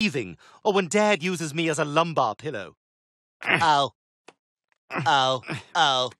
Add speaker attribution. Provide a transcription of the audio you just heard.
Speaker 1: breathing, or when Dad uses me as a lumbar pillow. Ow! Ow! Ow!